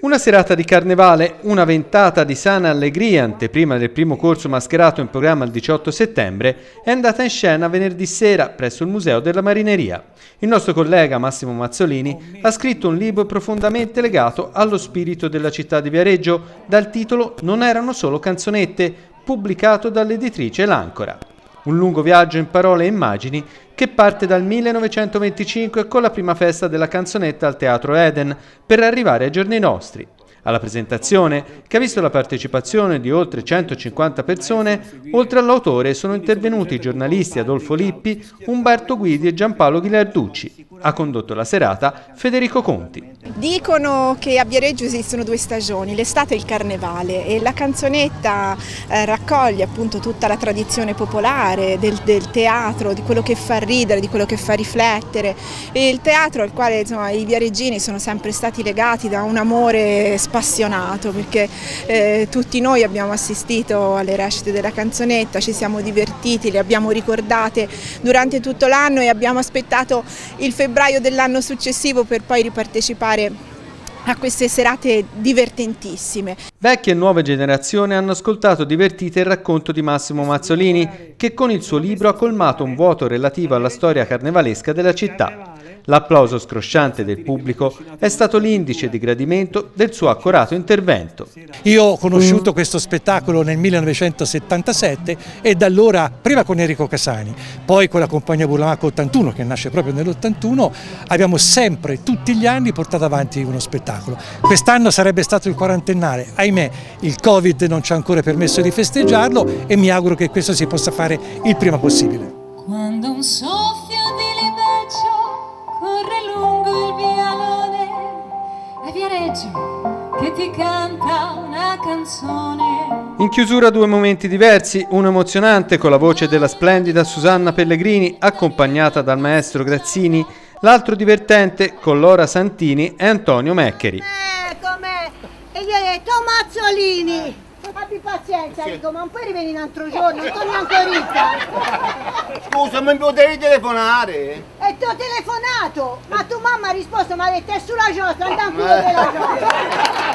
Una serata di carnevale, una ventata di sana allegria anteprima del primo corso mascherato in programma il 18 settembre è andata in scena venerdì sera presso il Museo della Marineria. Il nostro collega Massimo Mazzolini ha scritto un libro profondamente legato allo spirito della città di Viareggio dal titolo Non erano solo canzonette, pubblicato dall'editrice L'Ancora. Un lungo viaggio in parole e immagini che parte dal 1925 con la prima festa della canzonetta al Teatro Eden per arrivare ai giorni nostri. Alla presentazione, che ha visto la partecipazione di oltre 150 persone, oltre all'autore sono intervenuti i giornalisti Adolfo Lippi, Umberto Guidi e Giampaolo Ghilarducci. Ha condotto la serata Federico Conti. Dicono che a Viareggio esistono due stagioni, l'estate e il carnevale e la canzonetta eh, raccoglie appunto tutta la tradizione popolare del, del, teatro, di quello che fa ridere, di quello che fa riflettere e il teatro al quale insomma, i viareggini sono sempre stati legati da un amore spassionato perché eh, tutti noi abbiamo assistito alle recite della canzonetta, ci siamo divertiti, le abbiamo ricordate durante tutto l'anno e abbiamo aspettato il febbraio dell'anno successivo per poi ripartecipare a queste serate divertentissime. Vecchie e nuove generazioni hanno ascoltato divertite il racconto di Massimo Mazzolini, che con il suo libro ha colmato un vuoto relativo alla storia carnevalesca della città. L'applauso scrosciante del pubblico è stato l'indice di gradimento del suo accorato intervento. Io ho conosciuto questo spettacolo nel 1977 e da allora, prima con Enrico Casani, poi con la compagnia Burlamaco 81 che nasce proprio nell'81, abbiamo sempre, tutti gli anni, portato avanti uno spettacolo. Quest'anno sarebbe stato il quarantennale, ahimè il Covid non ci ha ancora permesso di festeggiarlo e mi auguro che questo si possa fare il prima possibile. Quando un soffio di Viareggio che ti canta una canzone. In chiusura due momenti diversi, uno emozionante con la voce della splendida Susanna Pellegrini accompagnata dal maestro Grazzini, l'altro divertente con Lora Santini e Antonio Meccheri. Eh, com'è? E gli ho detto Mazzolini! Abbi pazienza, Enrico, ma non puoi rivenire un altro giorno, non ancora Scusa, mi potevi telefonare? E ti ho telefonato, ma tua mamma ha risposto, ma ha detto è sulla giostra, andiamo qui della giostra.